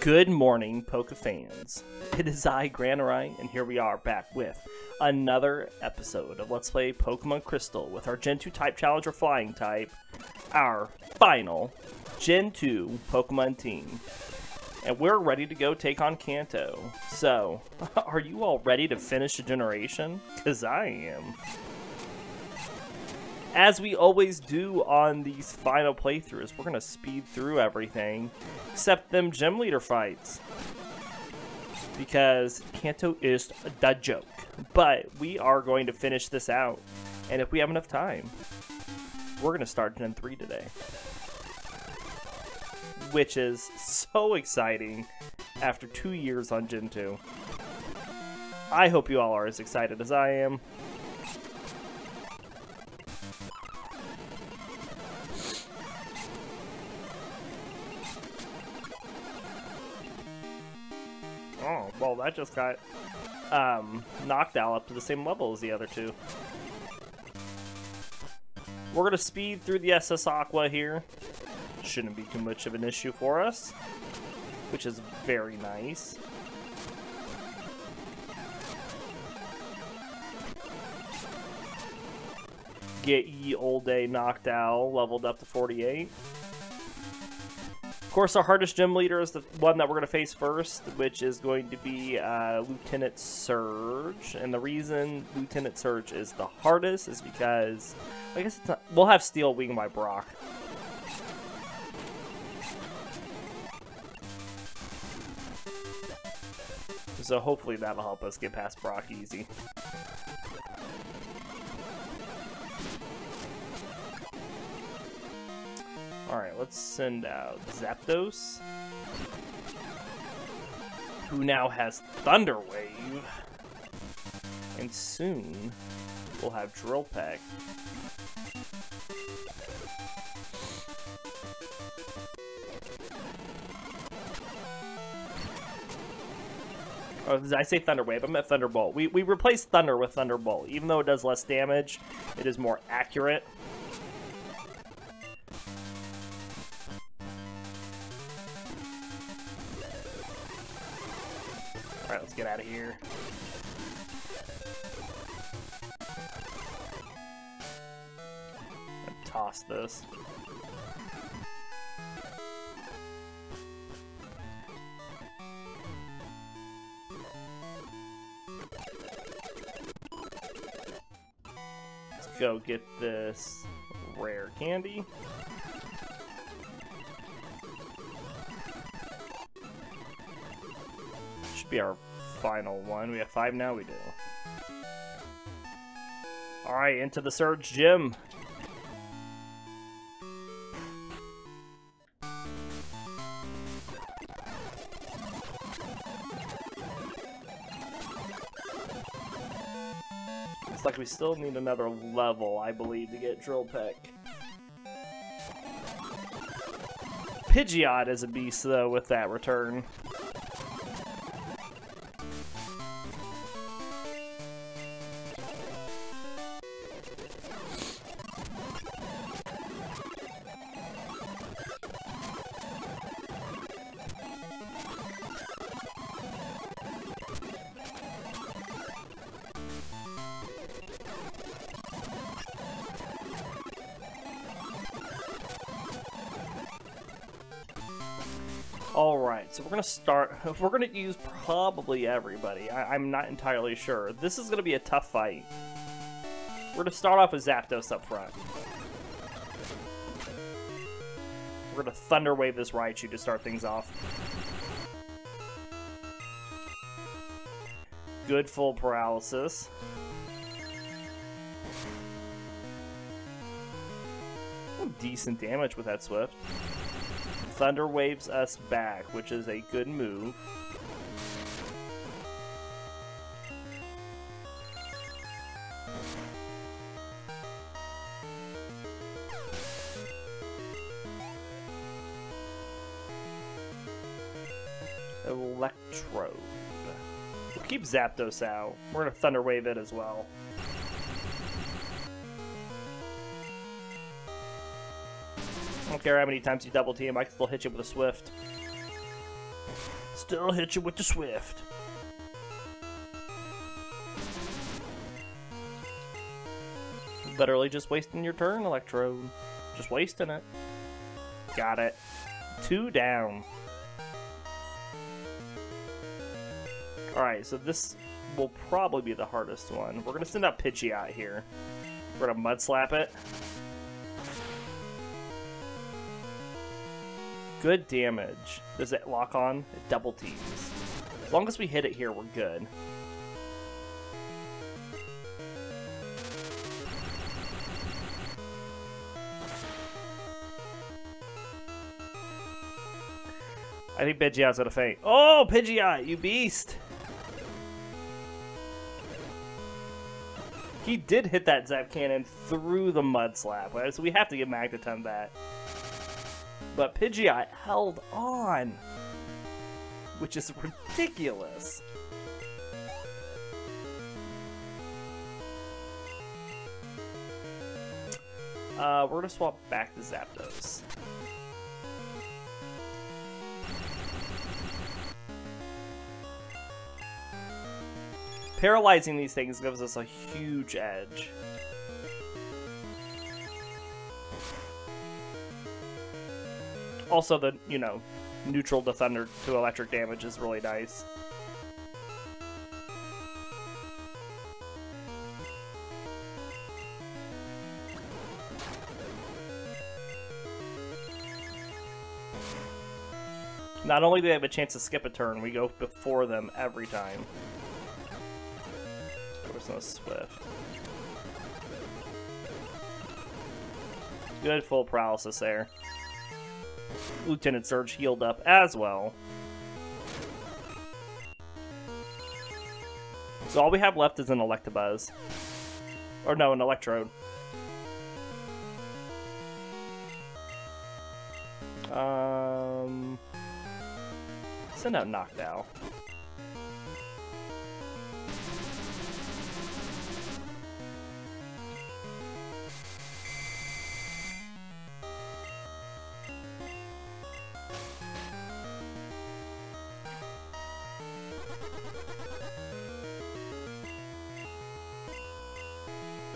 Good morning, Poke fans. It is I, Granorite, and here we are back with another episode of Let's Play Pokemon Crystal with our Gen 2 type challenger flying type, our final Gen 2 Pokemon team. And we're ready to go take on Kanto. So, are you all ready to finish a generation? Because I am as we always do on these final playthroughs, we're going to speed through everything except them gym leader fights. Because Kanto is the joke. But we are going to finish this out. And if we have enough time, we're going to start Gen 3 today. Which is so exciting after two years on Gen 2. I hope you all are as excited as I am. Well, that just got um, Noctowl up to the same level as the other two. We're going to speed through the SS Aqua here. Shouldn't be too much of an issue for us, which is very nice. Get ye old day Noctowl leveled up to 48 course, our hardest gym leader is the one that we're going to face first, which is going to be uh, Lieutenant Surge. And the reason Lieutenant Surge is the hardest is because, I guess not, we'll have Steel Wing by Brock. So hopefully that'll help us get past Brock easy. Alright, let's send out Zapdos. Who now has Thunder Wave. And soon, we'll have Drill Peck. Oh, I say Thunder Wave? I meant Thunderbolt. We, we replaced Thunder with Thunderbolt. Even though it does less damage, it is more accurate. Get out of here. toss this. Let's go get this rare candy. Should be our final one. We have five now? We do. Alright, into the Surge Gym. Looks like we still need another level, I believe, to get Drill Peck. Pidgeot is a beast, though, with that return. Alright, so we're going to start... We're going to use probably everybody. I, am not entirely sure. This is going to be a tough fight. We're going to start off with Zapdos up front. We're going to Thunder Wave this Raichu to start things off. Good full paralysis. Decent damage with that Swift. Thunder Waves us back, which is a good move. Electrode. We'll keep Zapdos out. We're gonna Thunder Wave it as well. Care how many times you double team, I can still hit you with a Swift. Still hit you with the Swift. Literally just wasting your turn, Electrode. Just wasting it. Got it. Two down. Alright, so this will probably be the hardest one. We're going to send out Pidgeot here. We're going to Mud Slap it. Good damage. Does it lock on? It double teams. As long as we hit it here, we're good. I think Pidgeot's gonna faint. Oh, Pidgeot, you beast! He did hit that Zap Cannon through the Mud Slap, so we have to give Magneton that. But Pidgeot held on, which is ridiculous. Uh, we're gonna swap back to Zapdos. Paralyzing these things gives us a huge edge. Also, the, you know, neutral to thunder to electric damage is really nice. Not only do they have a chance to skip a turn, we go before them every time. There's no Swift. Good full paralysis there. Lieutenant Surge healed up as well. So all we have left is an Electabuzz. Or no, an Electrode. Um, send out Noctowl.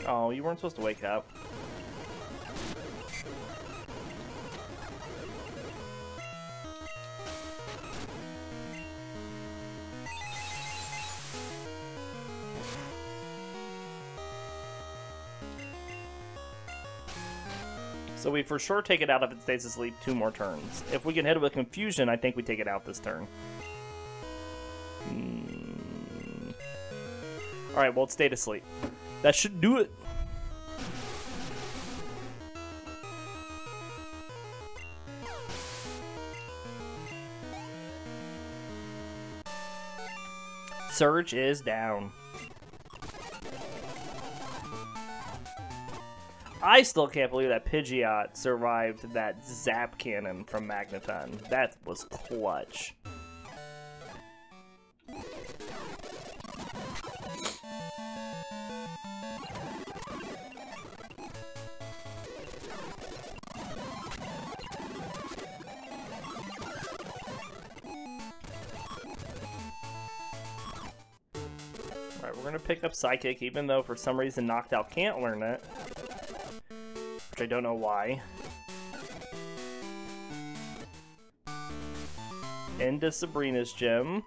Oh, you weren't supposed to wake up. So we for sure take it out if it stays asleep two more turns. If we can hit it with Confusion, I think we take it out this turn. Alright, well, it stayed asleep. That should do it. Surge is down. I still can't believe that Pidgeot survived that Zap Cannon from Magneton. That was clutch. Up Psychic, even though for some reason Noctowl can't learn it. Which I don't know why. Into Sabrina's gym.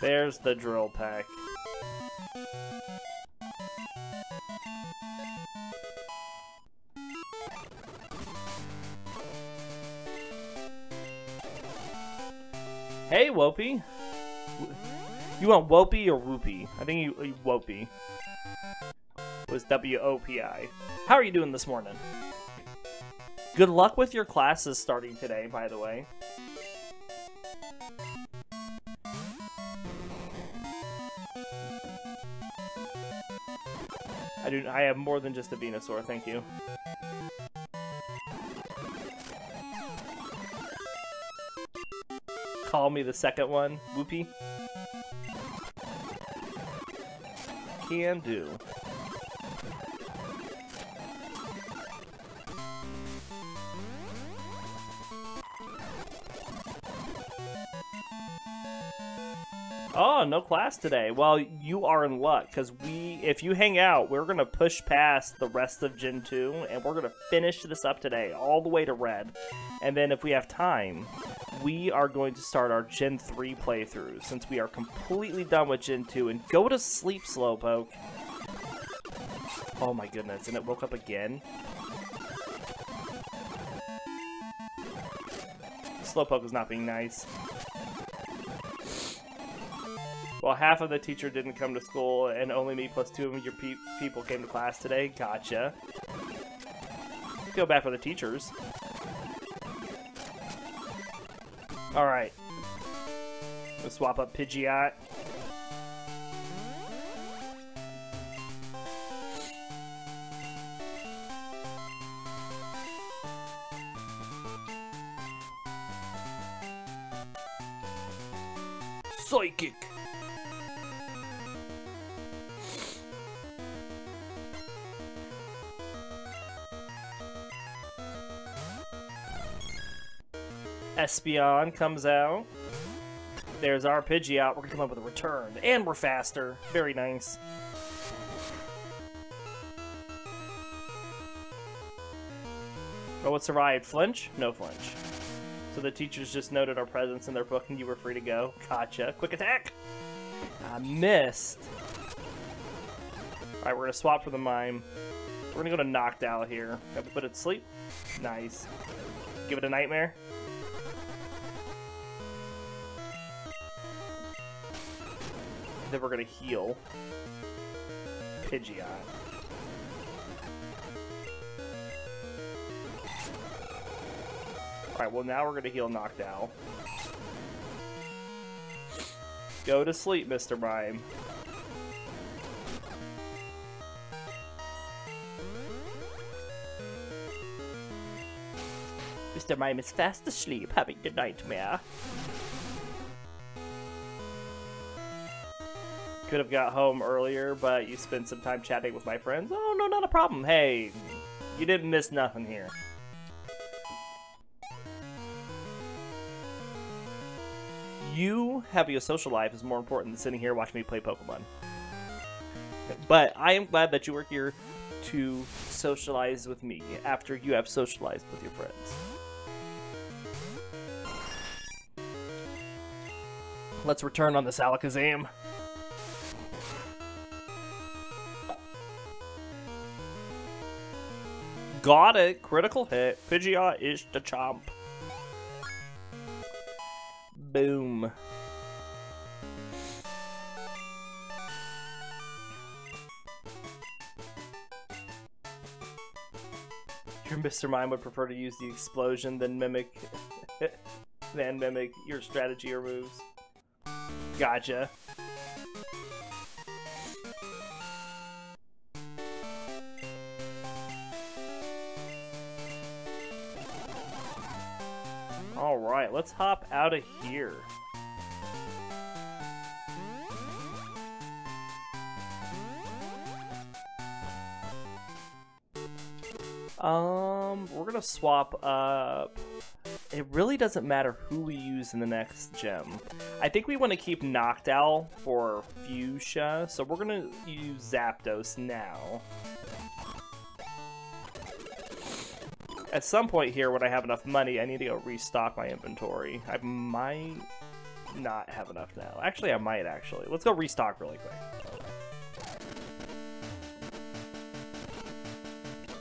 There's the Drill Peck. Hey, Wopey. You want Wopey or Whoopie? I think you, you Wopey. It was W-O-P-I. How are you doing this morning? Good luck with your classes starting today, by the way. I do. I have more than just a Venusaur, thank you. Call me the second one, Whoopie. Can do. Oh, no class today. Well, you are in luck because we, if you hang out, we're gonna push past the rest of Gen 2 and we're gonna finish this up today, all the way to Red. And then if we have time, we are going to start our Gen 3 playthrough since we are completely done with Gen 2. And go to sleep, Slowpoke. Oh my goodness, and it woke up again. Slowpoke is not being nice. Well, half of the teacher didn't come to school, and only me plus two of your pe people came to class today. Gotcha. Feel bad for the teachers. Alright. Let's swap up Pidgeot. Espeon comes out. There's our Pidgeot. We're gonna come up with a return. And we're faster. Very nice. Oh, what survived? Flinch? No flinch. So the teachers just noted our presence in their book and you were free to go. Gotcha. Quick attack! I missed. Alright, we're gonna swap for the mime. We're gonna go to Noctowl here. Got to put it to sleep. Nice. Give it a nightmare. Then we're gonna heal. Pidgeot. Alright, well now we're gonna heal Noctowl. Go to sleep, Mr. Mime. Mr. Mime is fast asleep, having the nightmare. Could have got home earlier, but you spent some time chatting with my friends. Oh, no, not a problem. Hey, you didn't miss nothing here. You having a social life is more important than sitting here watching me play Pokemon. But I am glad that you are here to socialize with me after you have socialized with your friends. Let's return on this Alakazam. Got it! Critical hit. Pidgeot is the chomp. Boom. Your Mr. Mime would prefer to use the explosion than mimic than mimic your strategy or moves. Gotcha. Let's hop out of here. Um, we're gonna swap up. It really doesn't matter who we use in the next gem. I think we want to keep Noctowl for Fuchsia, so we're gonna use Zapdos now. At some point here, when I have enough money, I need to go restock my inventory. I might not have enough now. Actually, I might, actually. Let's go restock really quick.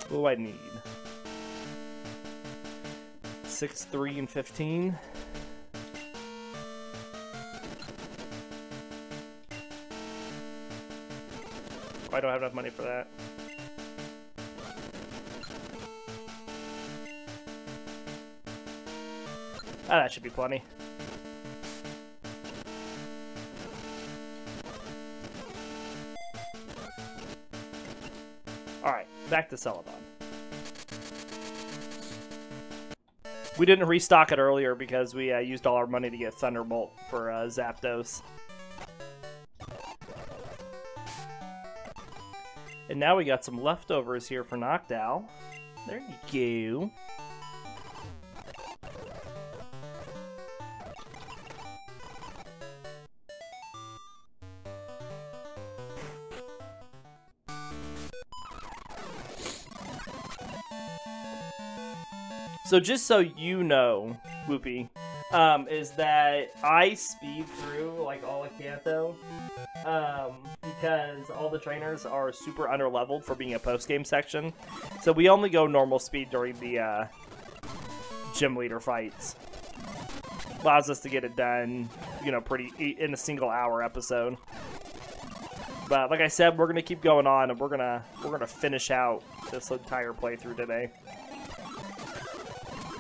What do I need? 6, 3, and 15. I don't have enough money for that. Ah, that should be plenty. Alright, back to Celadon. We didn't restock it earlier because we uh, used all our money to get Thunderbolt for uh, Zapdos. And now we got some leftovers here for Noctowl. There you go. So just so you know, Whoopi, um, is that I speed through like all of Kanto um, because all the trainers are super underleveled for being a post game section. So we only go normal speed during the uh, gym leader fights. Allows us to get it done, you know, pretty in a single hour episode. But like I said, we're gonna keep going on, and we're gonna we're gonna finish out this entire playthrough today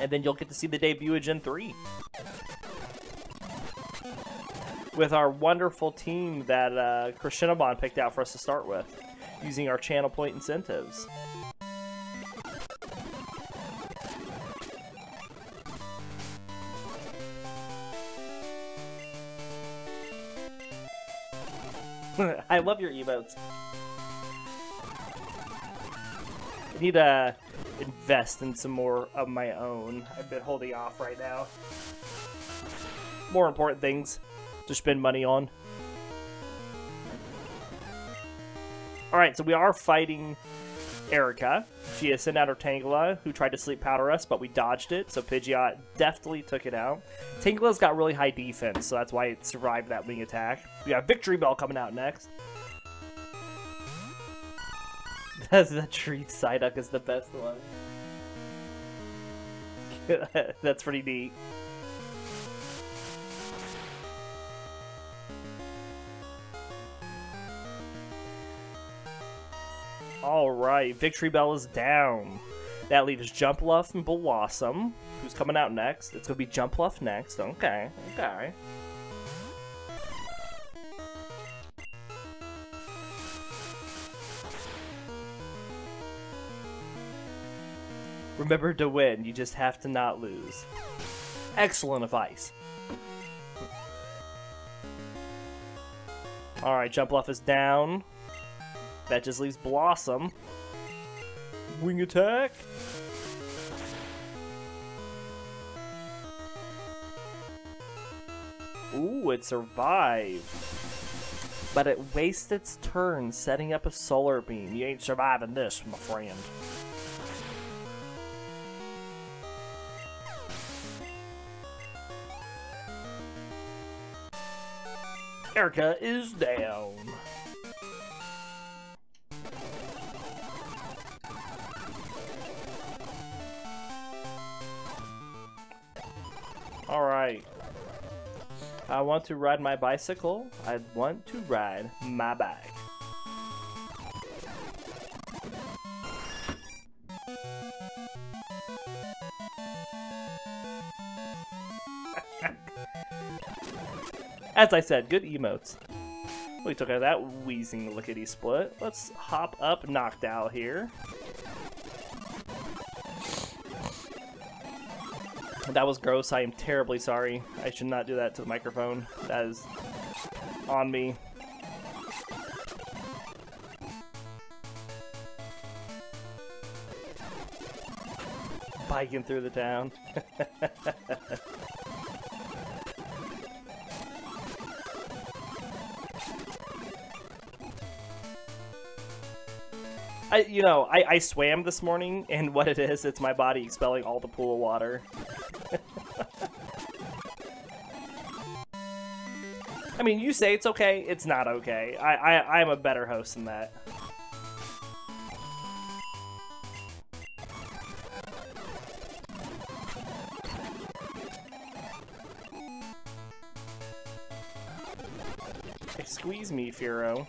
and then you'll get to see the debut of Gen 3. With our wonderful team that uh, Krishinabon picked out for us to start with, using our channel point incentives. I love your emotes. Need a invest in some more of my own. I've been holding off right now. More important things to spend money on. Alright, so we are fighting Erika. She has sent out her Tangela, who tried to sleep powder us, but we dodged it, so Pidgeot deftly took it out. Tangela's got really high defense, so that's why it survived that wing attack. We got Victreebel coming out next. The tree Psyduck is the best one. That's pretty neat. Alright, Victreebel is down. That leaves Jumpluff and Bellossom, who's coming out next. It's gonna be Jumpluff next. Okay, okay. Remember to win, you just have to not lose. Excellent advice. Alright, Jumpluff is down. That just leaves Bellossom. Wing attack. Ooh, it survived. But it wasted its turn setting up a solar beam. You ain't surviving this, my friend. Erika is down. Alright. I want to ride my bicycle. I want to ride my bike. As I said, good emotes. We took out that Weezing lickety split. Let's hop up Noctowl here. That was gross. I am terribly sorry. I should not do that to the microphone. That is on me. Biking through the town. I, you know, I, I swam this morning, and what it is, it's my body expelling all the pool water. I mean, you say it's okay, it's not okay. I, I, I'm a better host than that. Squeeze me, Firo.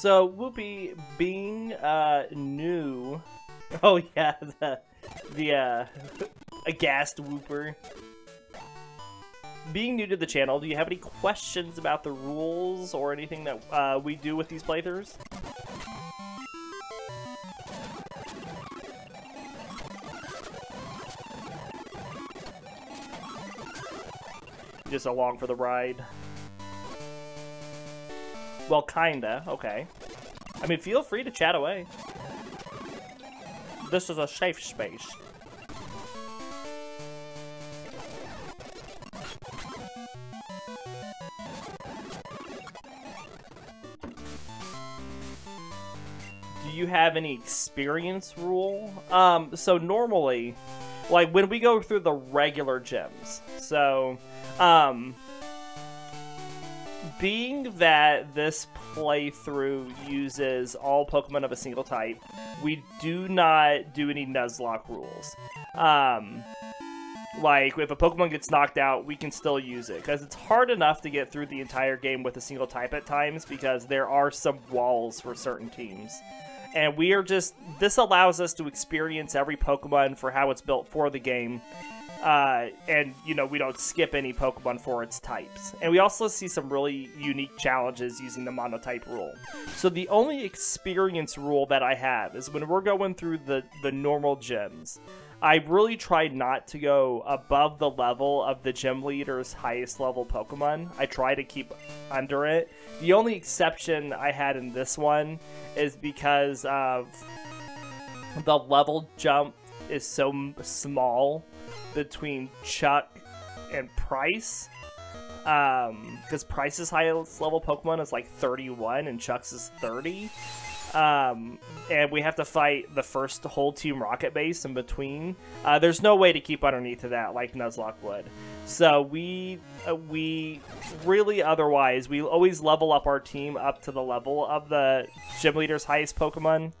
So Whoopi being uh, new. Oh yeah, the the uh, A Ghast Wooper. Being new to the channel, do you have any questions about the rules or anything that uh, we do with these playthroughs? Just along for the ride. Well, kinda. Okay. I mean, feel free to chat away. This is a safe space. Do you have any experience rule? Um, so normally, like when we go through the regular gyms, so, um, being that this playthrough uses all Pokemon of a single type, we do not do any Nuzlocke rules. Um, like, if a Pokemon gets knocked out, we can still use it, because it's hard enough to get through the entire game with a single type at times, because there are some walls for certain teams. And we are just, this allows us to experience every Pokemon for how it's built for the game, uh, and you know we don't skip any Pokemon for its types. And we also see some really unique challenges using the monotype rule. So the only experience rule that I have is when we're going through the the normal gyms. I really try not to go above the level of the gym leader's highest level Pokemon. I try to keep under it. The only exception I had in this one is because of the level jump is so small between Chuck and Pryce. Um, because Pryce's highest level Pokemon is like 31 and Chuck's is 30. Um, and we have to fight the first whole Team Rocket base in between. Uh, there's no way to keep underneath of that like Nuzlocke would. So we uh, we really otherwise we always level up our team up to the level of the gym leader's highest Pokemon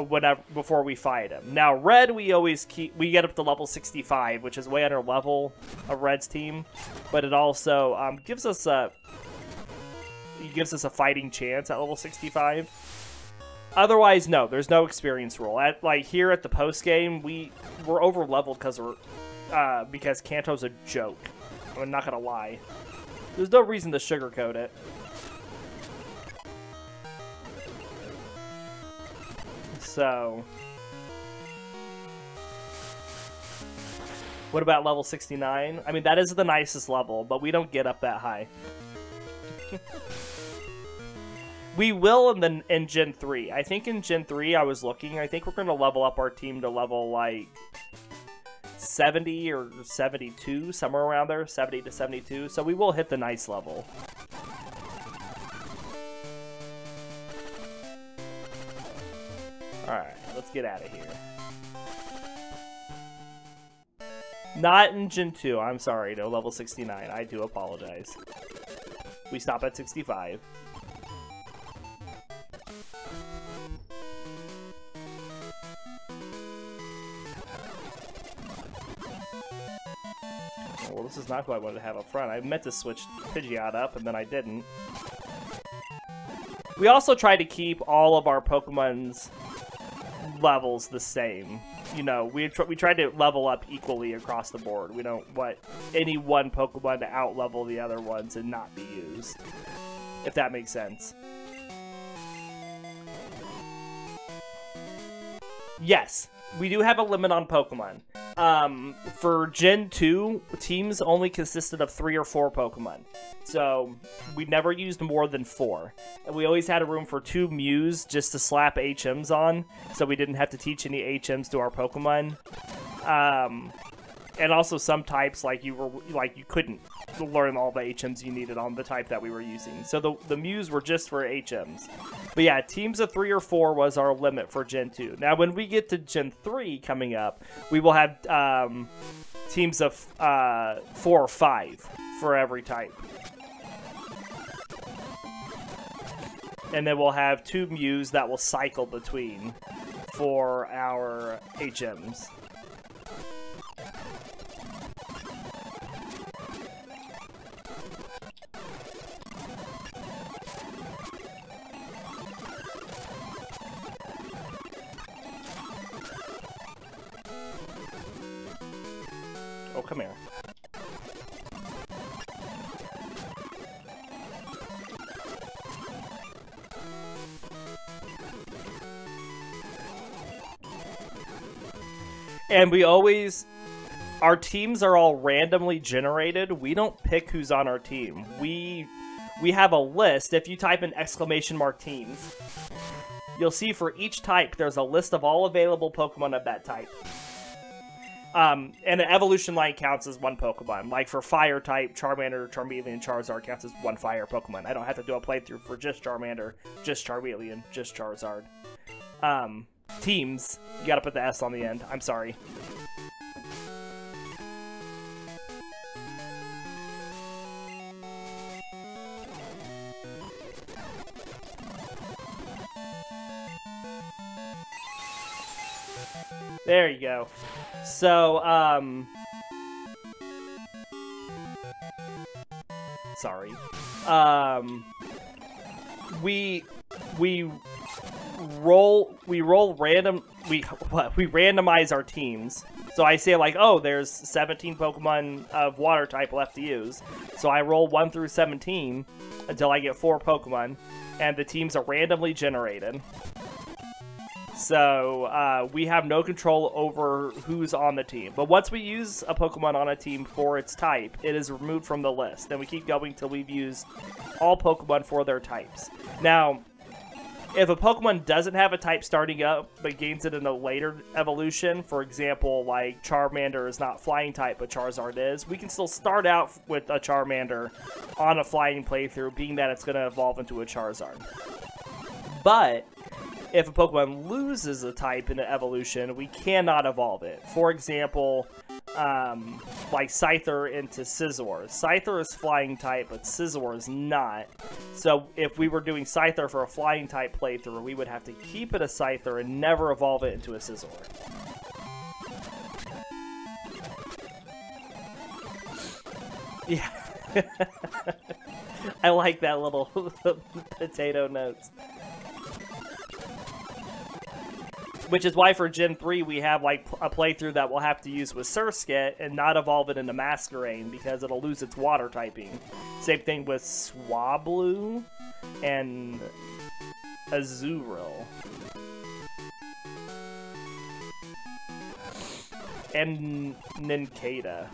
whenever before we fight him. Now red we always keep we get up to level 65, which is way under level of red's team, but it also um, gives us a gives us a fighting chance at level 65. Otherwise, no, there's no experience rule. At like here at the post game, we we're over leveled because we're uh, because Kanto's a joke. I'm not gonna lie. There's no reason to sugarcoat it. So, what about level 69? I mean, that is the nicest level, but we don't get up that high. we will in the in Gen 3. I think in Gen 3, I was looking, I think we're going to level up our team to level, like, 70 or 72, somewhere around there, 70 to 72. So we will hit the nice level. Alright, let's get out of here. Not in Gen 2, I'm sorry, no level 69. I do apologize. We stop at 65. Well, this is not who I wanted to have up front. I meant to switch Pidgeot up, and then I didn't. We also try to keep all of our Pokemon's levels the same. You know, we tr we try to level up equally across the board. We don't want any one Pokemon to out-level the other ones and not be used. If that makes sense. Yes, we do have a limit on Pokemon. Um, for Gen 2, teams only consisted of three or four Pokemon. So, we never used more than four. And we always had a room for two Mews just to slap HMs on, so we didn't have to teach any HMs to our Pokemon. Um, and also some types, like you were, like you couldn't learn all the HMs you needed on the type that we were using. So the, the Mews were just for HMs. But yeah, teams of three or four was our limit for Gen 2. Now, when we get to Gen 3 coming up, we will have um, teams of uh, four or five for every type. And then we'll have two Mews that will cycle between for our HMs. And we always our teams are all randomly generated. We don't pick who's on our team. We we have a list. If you type in exclamation mark teams, you'll see for each type there's a list of all available Pokemon of that type. Um, and an evolution line counts as one Pokemon. Like for fire type, Charmander, Charmeleon, Charizard counts as one fire Pokemon. I don't have to do a playthrough for just Charmander, just Charmeleon, just Charizard. Um, teams, you gotta put the S on the end. I'm sorry. There you go. So, um... Sorry. Um... We... We roll... We roll random... We... What? We randomize our teams. So I say, like, oh, there's 17 Pokemon of water type left to use. So I roll 1 through 17 until I get 4 Pokemon. And the teams are randomly generated. So uh, we have no control over who's on the team. But once we use a Pokemon on a team for its type, it is removed from the list. And we keep going till we've used all Pokemon for their types. Now, if a Pokemon doesn't have a type starting up, but gains it in a later evolution, for example, like Charmander is not flying type, but Charizard is, we can still start out with a Charmander on a flying playthrough, being that it's going to evolve into a Charizard. But if a Pokemon loses a type in an evolution, we cannot evolve it. For example, um, like Scyther into Scizor. Scyther is flying type, but Scizor is not. So if we were doing Scyther for a flying type playthrough, we would have to keep it a Scyther and never evolve it into a Scizor. Yeah. I like that little potato notes. Which is why for Gen 3 we have like a playthrough that we'll have to use with Surskit and not evolve it into Masquerain because it'll lose its water typing. Same thing with Swablu and Azurill. And Nincada.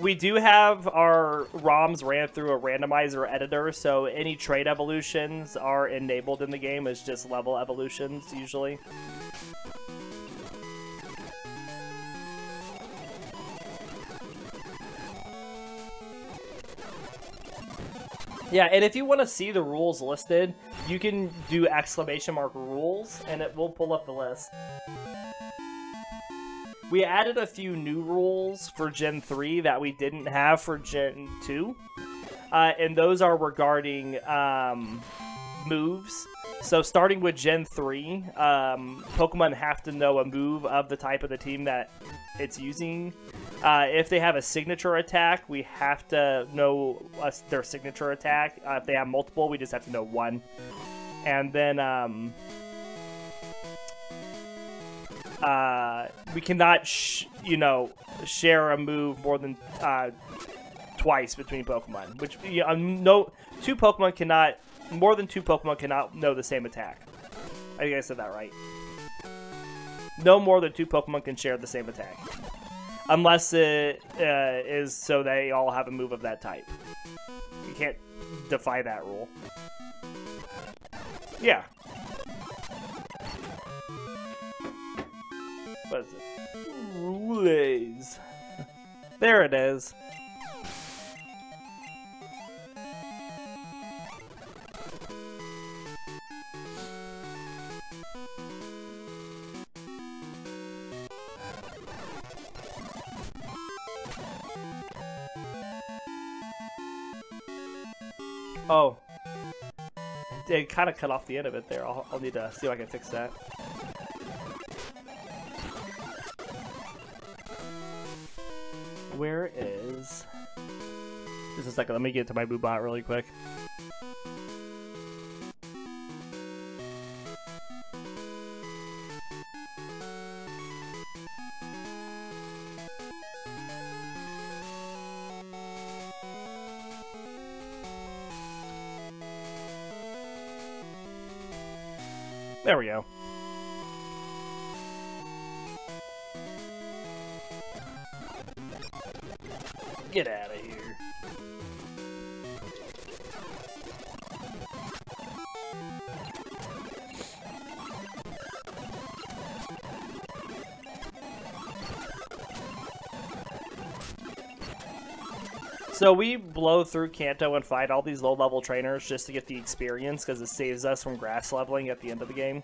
We do have our ROMs ran through a randomizer editor, so any trade evolutions are enabled in the game as just level evolutions, usually. Yeah, and if you want to see the rules listed, you can do exclamation mark rules, and it will pull up the list. We added a few new rules for Gen 3 that we didn't have for Gen 2. Uh, and those are regarding um, moves. So starting with Gen 3, um, Pokemon have to know a move of the type of the team that it's using. Uh, if they have a signature attack, we have to know uh, their signature attack. Uh, if they have multiple, we just have to know one. And then um, uh, we cannot, sh- you know, share a move more than uh, twice between Pokemon. Which you know, no, two Pokemon cannot, more than two Pokemon cannot know the same attack. I think I said that right. No more than two Pokemon can share the same attack, unless it uh, is so they all have a move of that type. You can't defy that rule. Yeah, What is it? There it is. Oh. It kind of cut off the end of it there. I'll, I'll need to see if I can fix that. where is... Just a second, let me get to my boo bot really quick. There we go. Get out of here. So we blow through Kanto and fight all these low-level trainers just to get the experience because it saves us from grass leveling at the end of the game.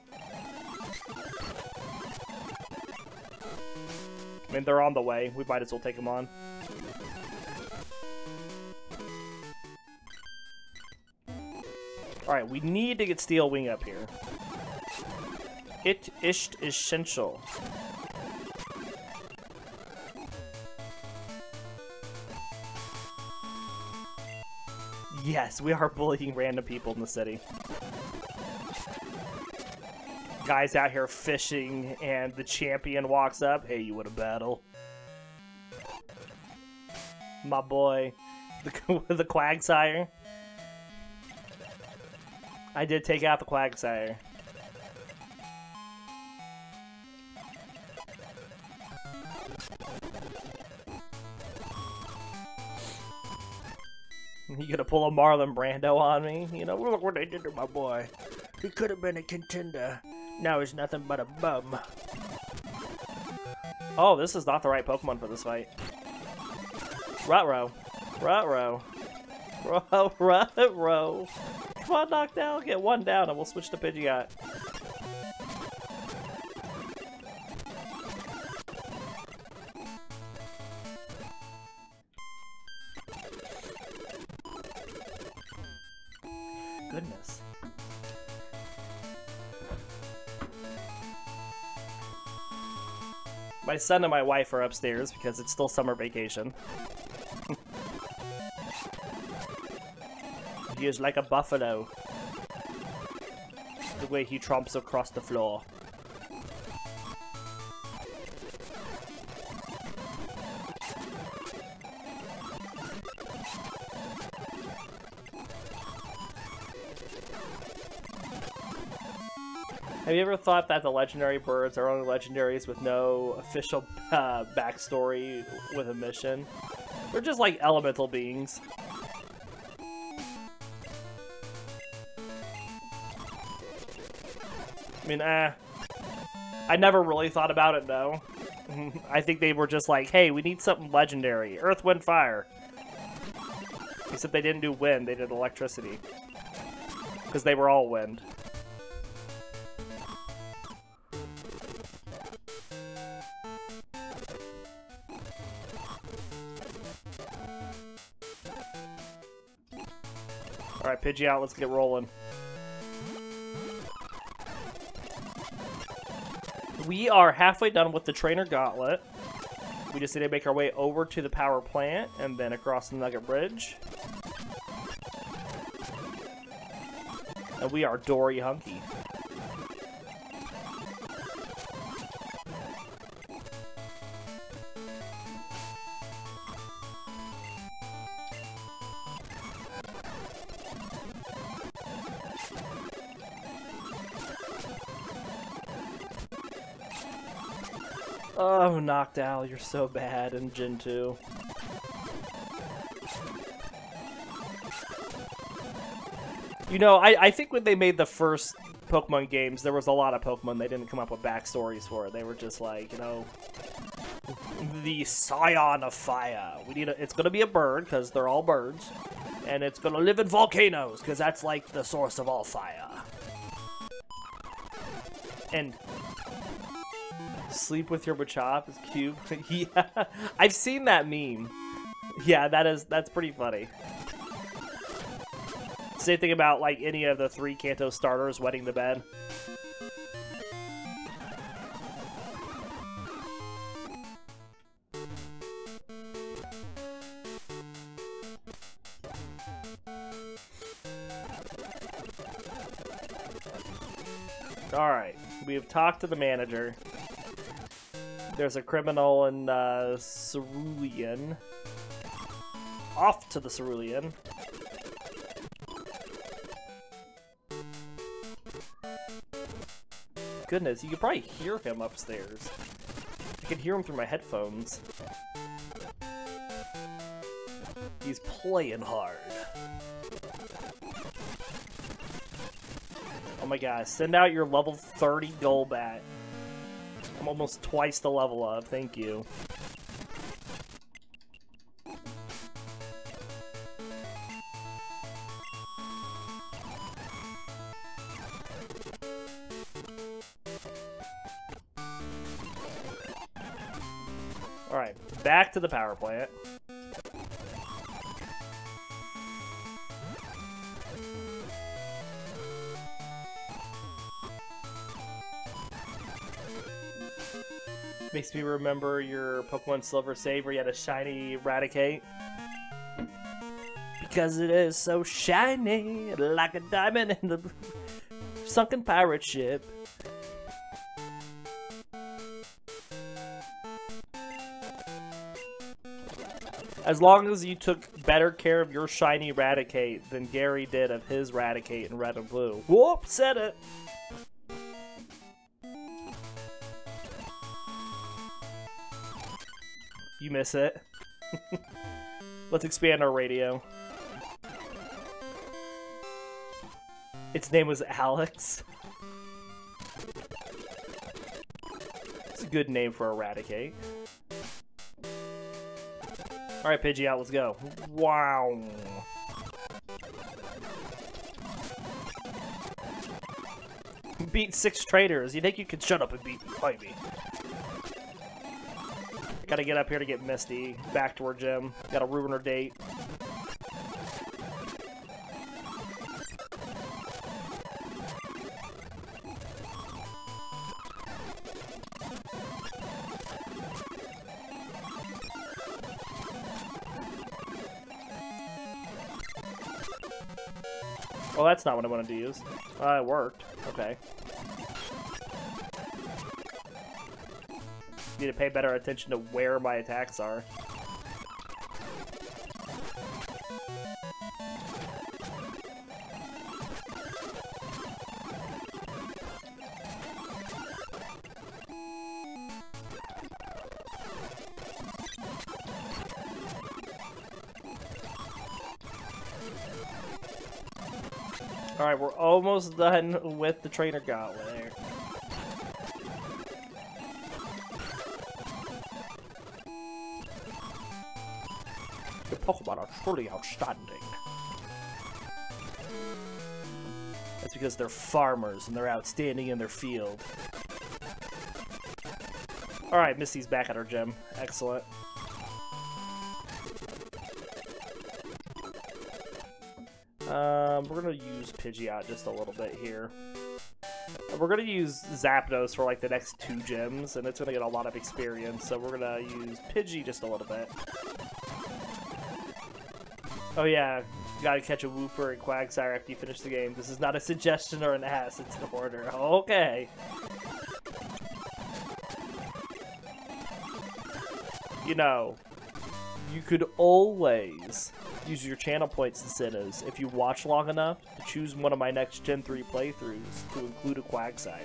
I mean, they're on the way. We might as well take them on. Alright, we need to get Steel Wing up here. It is essential. Yes, we are bullying random people in the city. Guys out here fishing, and the champion walks up. Hey, you want a battle? My boy, the, the Quagsire. I did take out the Quagsire. You gonna pull a Marlon Brando on me? You know, look what they did to my boy. He could have been a contender. Now he's nothing but a bum. Oh, this is not the right Pokemon for this fight. Rutro. Rutro. Rutro. Come on, Noctowl, get one down and we'll switch to Pidgeot. Goodness. My son and my wife are upstairs because it's still summer vacation. Is like a buffalo. The way he tromps across the floor. Have you ever thought that the legendary birds are only legendaries with no official uh, backstory with a mission? They're just like elemental beings. I mean, eh. I never really thought about it, though. I think they were just like, hey, we need something legendary. Earth, Wind, Fire. Except they didn't do wind, they did electricity. Because they were all wind. Alright, Pidgeot, let's get rolling. We are halfway done with the Trainer Gauntlet. We just need to make our way over to the power plant and then across the Nugget Bridge. And we are Dory Hunky. Noctowl, you're so bad in Gen 2. You know, I, I think when they made the first Pokemon games, there was a lot of Pokemon they didn't come up with backstories for. They were just like, you know, the Scion of Fire. We need a, it's gonna be a bird because they're all birds, and it's gonna live in volcanoes because that's like the source of all fire. And sleep with your Machop is cute. yeah, I've seen that meme. Yeah, that is that's pretty funny. Same thing about like any of the three Kanto starters wetting the bed. Alright, we have talked to the manager. There's a criminal in uh, Cerulean. Off to the Cerulean. goodness, you can probably hear him upstairs. I can hear him through my headphones. He's playing hard. Oh my gosh, send out your level 30 Golbat. I'm almost twice the level of, thank you. Alright, back to the power plant. Makes me remember your Pokemon Silver Save where you had a shiny Raticate. Because it is so shiny, like a diamond in the sunken pirate ship. As long as you took better care of your shiny Raticate than Gary did of his Raticate in Red and Blue. Whoop, said it! You miss it. Let's expand our radio. Its name was Alex. It's a good name for Eradicate. Alright, Pidgeot, let's go. Wow. Beat six traders. You think you can shut up and beat? Fight me. Gotta get up here to get Misty back to her gym. Gotta ruin her date. Well, that's not what I wanted to use. Uh, it worked. Okay. Need to pay better attention to where my attacks are. Alright, we're almost done with the trainer gauntlet. Pokemon are truly outstanding. That's because they're farmers and they're outstanding in their field. Alright, Misty's back at her gym. Excellent. Um, we're gonna use Pidgeot just a little bit here. We're gonna use Zapdos for like the next two gyms, and it's gonna get a lot of experience, so we're gonna use Pidgey just a little bit. Oh yeah, gotta catch a Wooper and Quagsire after you finish the game. This is not a suggestion or an ass, it's an order. Okay. You know, you could always use your channel points incentives if you watch long enough to choose one of my next Gen 3 playthroughs to include a Quagsire.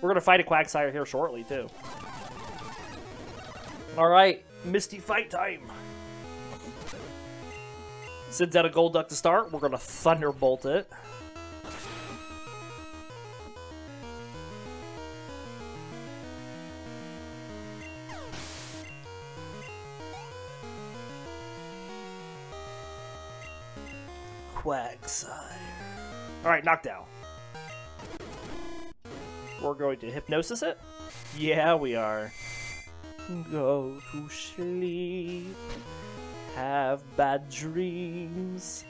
We're gonna fight a Quagsire here shortly, too. Alright, Misty fight time! Sends out a Golduck to start, we're gonna Thunderbolt it. Quagsire. Alright, knockdown. We're going to hypnosis it? Yeah, we are. Go to sleep. Have bad dreams.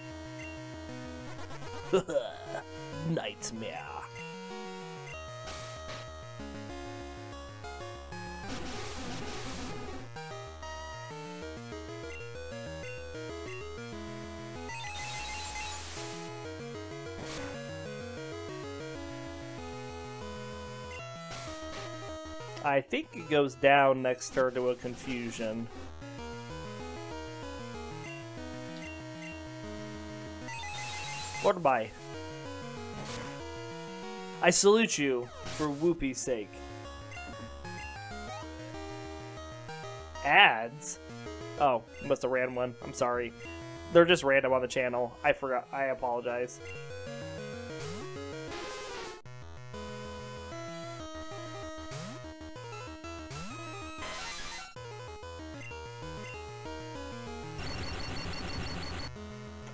Nightmare. I think it goes down next turn to a confusion. Goodbye. I salute you for Wooper's sake. Ads? Oh, must have ran one. I'm sorry. They're just random on the channel. I forgot. I apologize.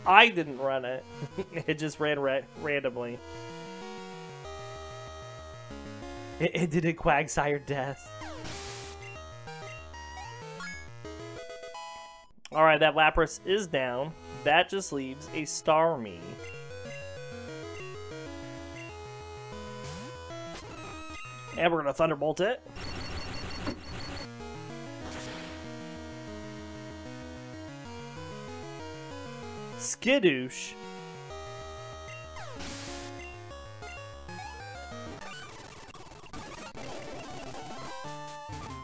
I didn't run it. it just ran ra randomly. It, it did a Quagsire death. Alright, that Lapras is down. That just leaves a Starmie. And we're gonna Thunderbolt it. Skidoosh.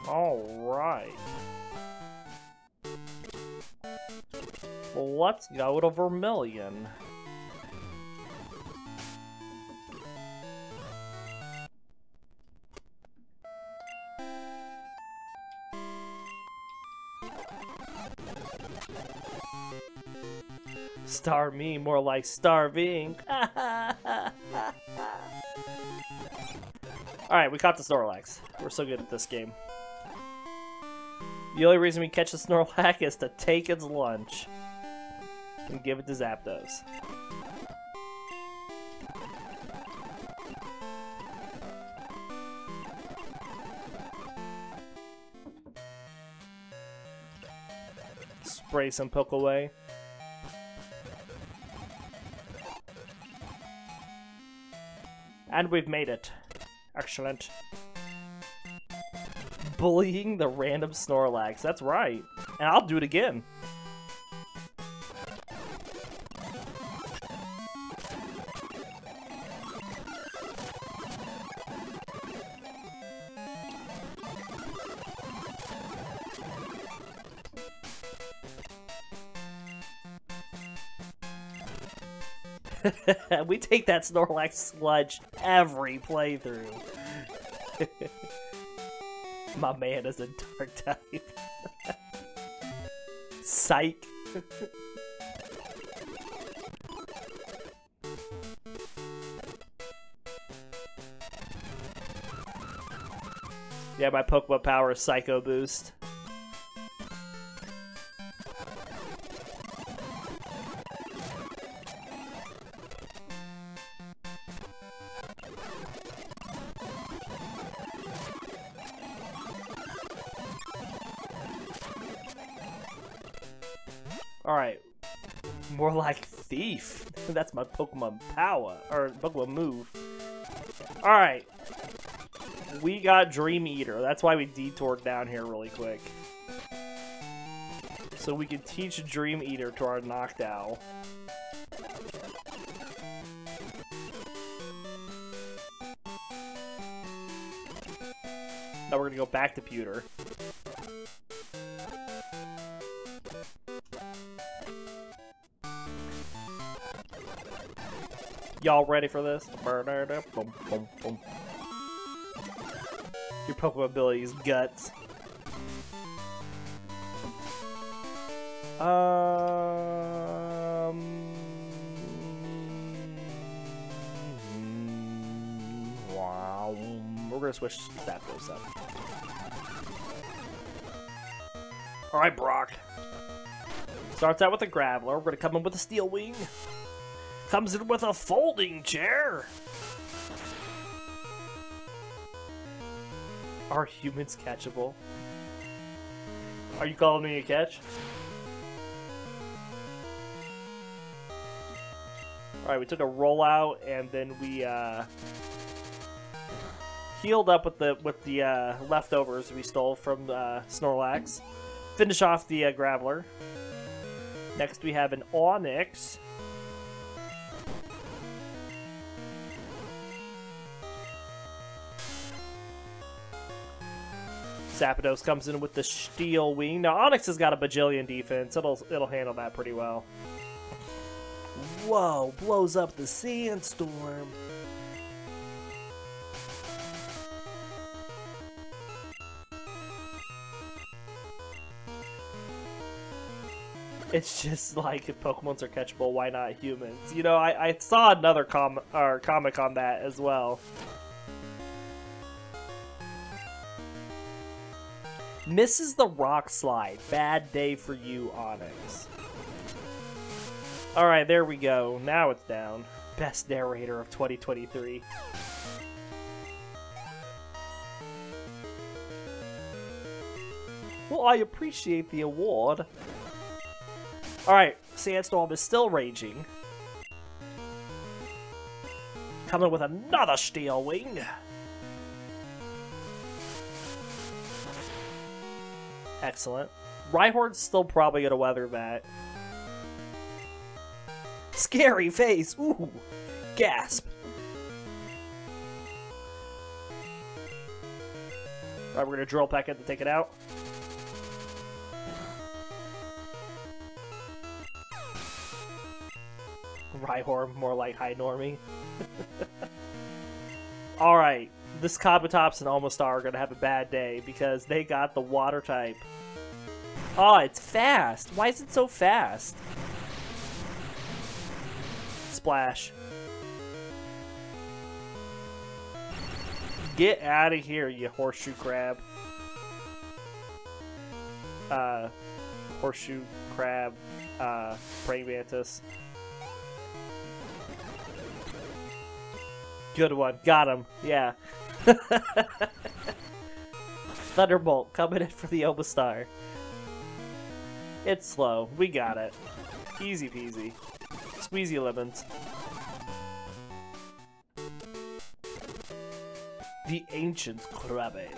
All right. Let's go to Vermilion. Star me, more like starving. Alright, we caught the Snorlax. We're so good at this game. The only reason we catch the Snorlax is to take its lunch and give it to Zapdos. Spray some poke away. And we've made it. Excellent. Bullying the random Snorlax. That's right. And I'll do it again. We take that Snorlax sludge every playthrough. My man is a dark type. Psych. yeah, my Pokemon power is Psycho Boost. That's my Pokemon power. Or Pokemon move. Alright. We got Dream Eater. That's why we detoured down here really quick. So we can teach Dream Eater to our Noctowl. Now we're gonna go back to Pewter. Y'all ready for this? Your Pokemon ability is guts. Um. Wow. We're gonna switch Zapdos up. Alright, Brock. Starts out with a Graveler. We're gonna come in with a Steel Wing. Comes in with a folding chair. Are humans catchable? Are you calling me a catch? Alright, we took a rollout and then we uh, healed up with the with the uh, leftovers we stole from uh, Snorlax. Finish off the uh, Graveler. Next we have an Onix. Zapdos comes in with the Steel Wing. Now, Onix has got a bajillion defense. It'll, it'll handle that pretty well. Whoa, blows up the sandstorm. It's just like if Pokemons are catchable, why not humans? You know, I, I saw another com or comic on that as well. Misses the rock slide. Bad day for you, Onix. Alright, there we go. Now it's down. Best narrator of 2023. Well, I appreciate the award. Alright, Sandstorm is still raging. Coming with another Steel Wing. Excellent. Rhyhorn's still probably gonna weather that. Scary face! Ooh! Gasp! Alright, we're gonna drill back in to take it out. Rhyhorn, more like High Normie. Alright, this Kabutops and Omastar are gonna have a bad day because they got the water type. Oh, it's fast! Why is it so fast? Splash. Get out of here, you horseshoe crab. Uh, horseshoe crab, uh, praying mantis. Good one. Got him. Yeah. Thunderbolt coming in for the Omastar. It's slow. We got it. Easy peasy. Squeezy lemons. The Ancient Krabby.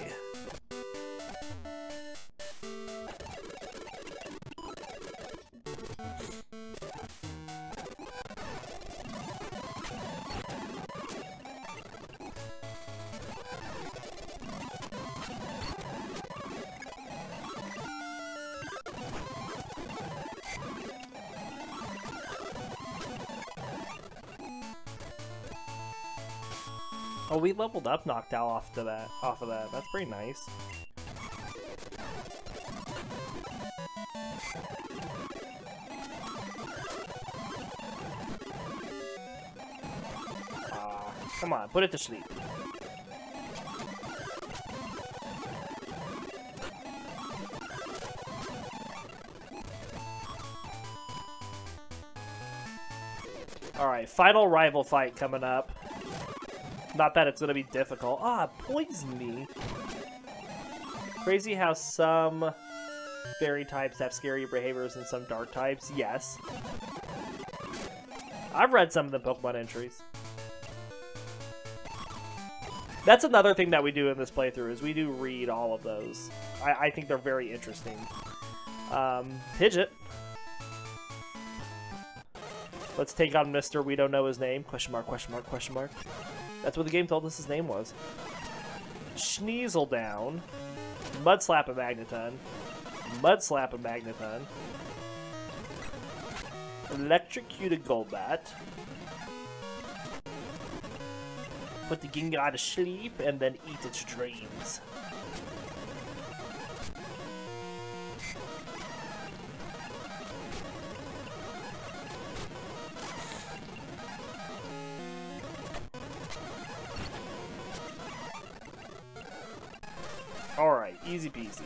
Oh, we leveled up Noctowl off to that off of that. That's pretty nice. Ah, come on, put it to sleep. Alright, final rival fight coming up. Not that it's gonna be difficult. Ah, poison me. Crazy how some fairy types have scarier behaviors than some dark types. Yes. I've read some of the Pokemon entries. That's another thing that we do in this playthrough, is we do read all of those. I, I think they're very interesting. Um, Pidgeot. Let's take on Mr. We don't know his name. Question mark, question mark, question mark. That's what the game told us his name was. Sneasel down. Mud slap a Magneton. Mud slap a Magneton. Electrocuted Golbat. Put the Gengar to sleep and then eat its dreams. Easy peasy.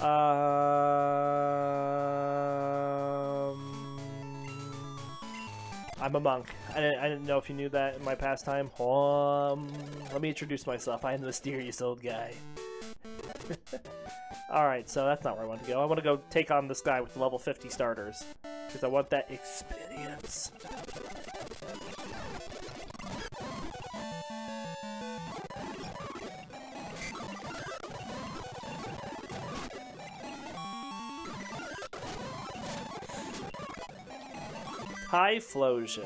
Um, I'm a monk. I didn't, I didn't know if you knew that in my pastime. Um, let me introduce myself. I am the mysterious old guy. Alright, so that's not where I want to go. I want to go take on this guy with level 50 starters. Because I want that experience. Typhlosion.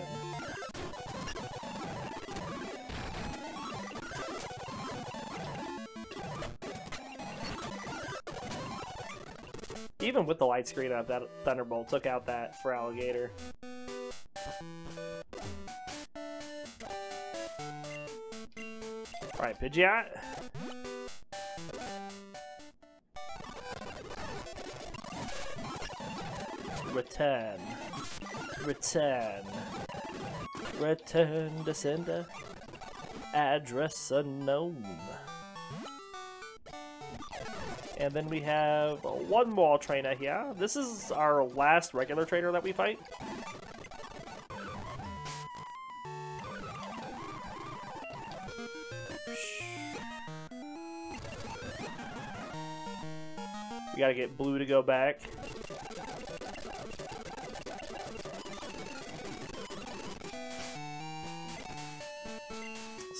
Even with the light screen up, that Thunderbolt took out that Feraligatr. Alright, Pidgeot. Return. Return. Return to sender. Address unknown. And then we have one more trainer here. This is our last regular trainer that we fight. We gotta get blue to go back.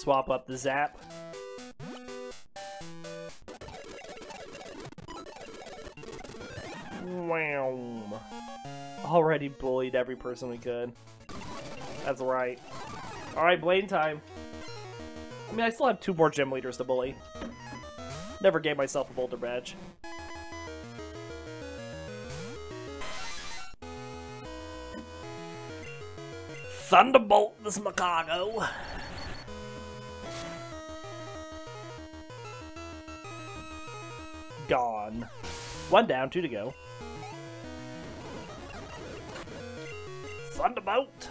Swap up the zap. Wow. Already bullied every person we could. That's right. Alright, Blaine time. I mean, I still have two more gym leaders to bully. Never gave myself a boulder badge. Thunderbolt this Magcargo. Gone. One down, two to go. Thunderbolt.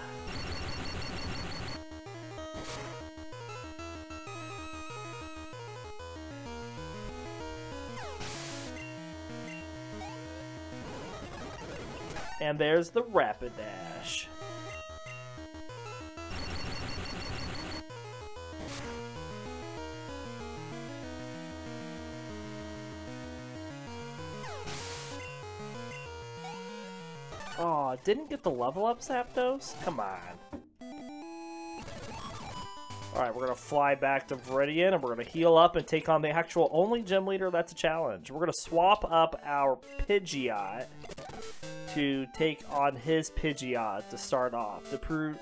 And there's the Rapidash. Aw, oh, didn't get the level up Zapdos? Come on. Alright, we're gonna fly back to Viridian and we're gonna heal up and take on the actual only gym leader that's a challenge. We're gonna swap up our Pidgeot to take on his Pidgeot to start off, to prove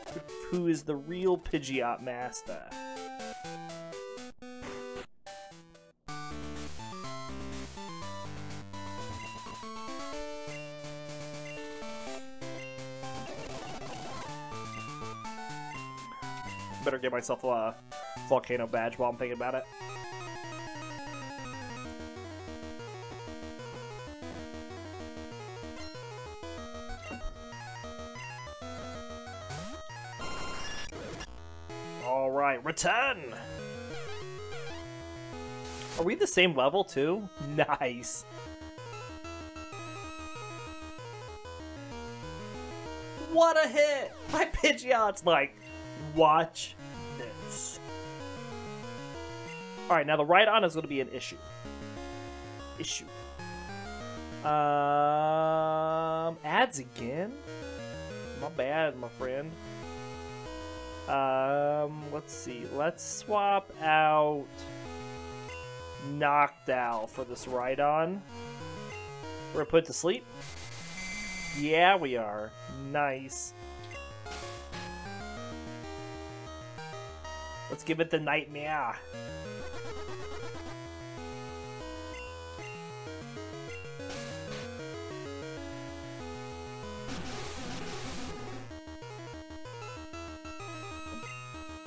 who is the real Pidgeot master. Get myself a uh, volcano badge while I'm thinking about it. Alright, return! Are we the same level too? Nice. What a hit! My Pidgeot's like Watch. Alright, now the Rhydon is going to be an issue. Issue. Um, ads again? My bad, my friend. Um, let's see. Let's swap out Noctowl for this Rhydon. We're put to sleep. Yeah, we are. Nice. Let's give it the nightmare.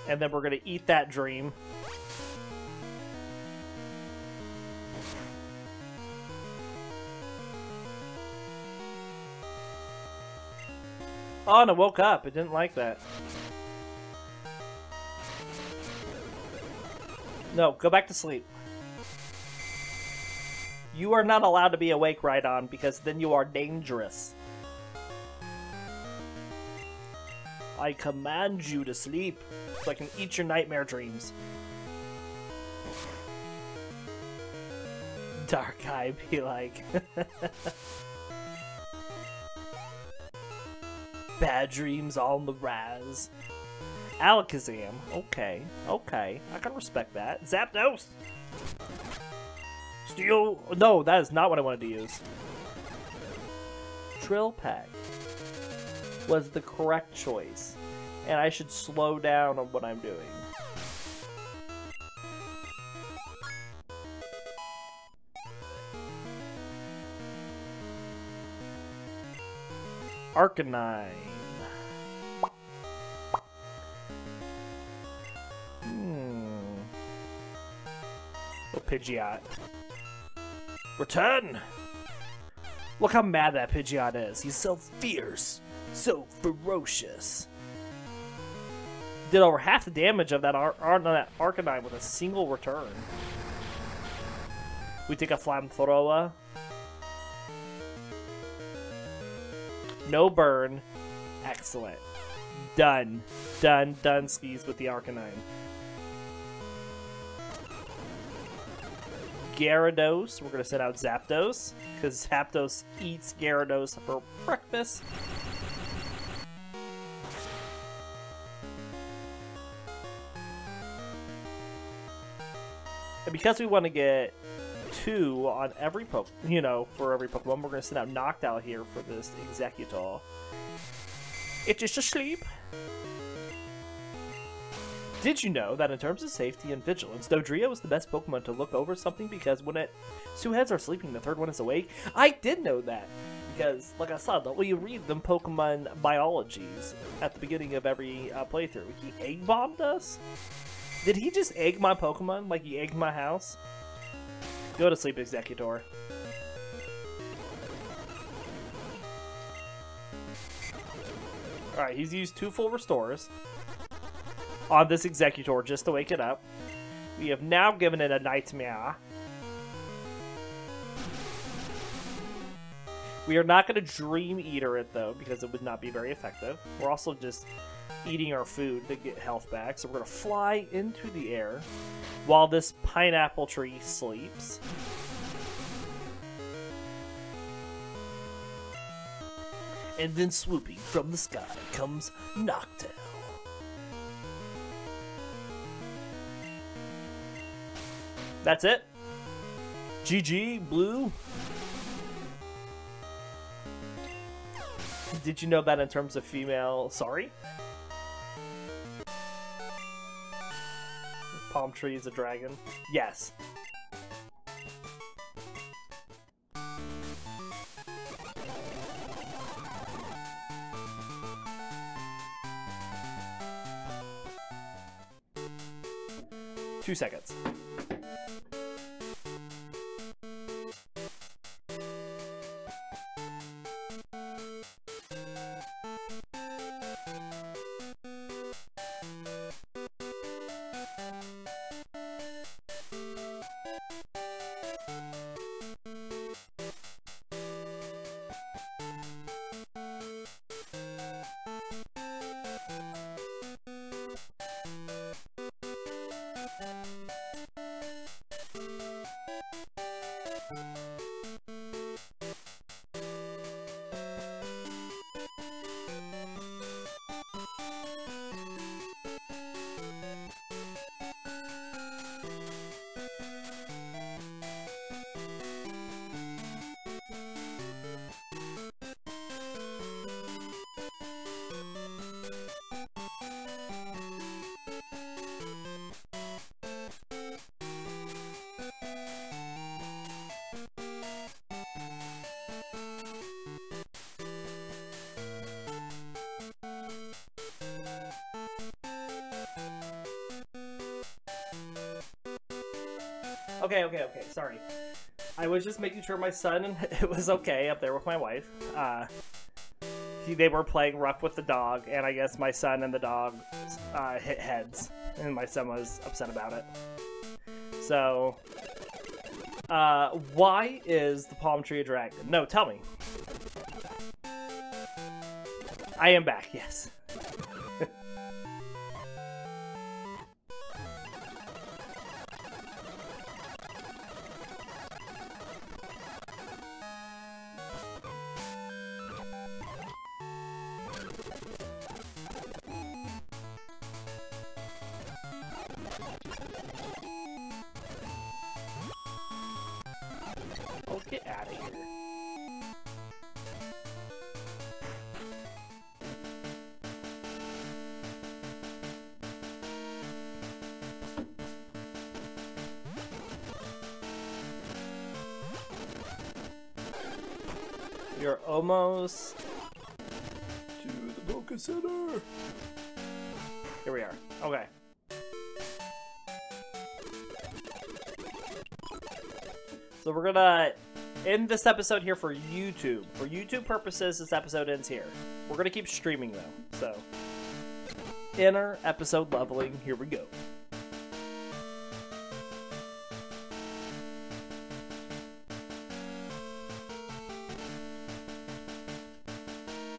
And then we're gonna eat that dream. Oh, and I woke up. It didn't like that. No, go back to sleep. You are not allowed to be awake Rhydon because then you are dangerous. I command you to sleep so I can eat your nightmare dreams. Dark Eye be like... Bad dreams on the raz. Alakazam. Okay, okay. I can respect that. Zapdos! Steel... No, that is not what I wanted to use. Drill Peck was the correct choice. And I should slow down on what I'm doing. Arcanine. Hmm. Pidgeot. Return! Look how mad that Pidgeot is. He's so fierce, so ferocious. Did over half the damage of that, Ar Ar that Arcanine with a single return. We take a Flamethrower. No burn. Excellent. Done. Done. Done skis with the Arcanine. Gyarados. We're going to send out Zapdos. Because Zapdos eats Gyarados for breakfast. And because we want to get two on every Pokemon, you know, for every Pokemon, we're going to send out Noctowl here for this Exeggutor. It is asleep. Did you know that in terms of safety and vigilance, Dodrio is the best Pokemon to look over something because when it two heads are sleeping, the third one is awake? I did know that because, like I said, we read them Pokemon biologies at the beginning of every uh, playthrough. He egg bombed us. Did he just egg my Pokemon like he egged my house? Go to sleep, Exeggutor. Alright, he's used two full restores on this Exeggutor just to wake it up. We have now given it a Nightmare. We are not going to Dream Eater it, though, because it would not be very effective. We're also just eating our food to get health back. So we're going to fly into the air while this pineapple tree sleeps. And then swooping from the sky comes Noctowl. That's it? GG, Blue? Did you know that in terms of female... Sorry? Palm tree is a dragon? Yes. Two seconds. Okay, okay, okay. Sorry. I was just making sure my son it was okay up there with my wife. Uh, he, they were playing rough with the dog, and I guess my son and the dog uh, hit heads, and my son was upset about it. So, uh, why is the palm tree a dragon? No, tell me. I am back. Yes. This episode here for YouTube. For YouTube purposes, this episode ends here. We're gonna keep streaming though, so inner episode leveling. Here we go.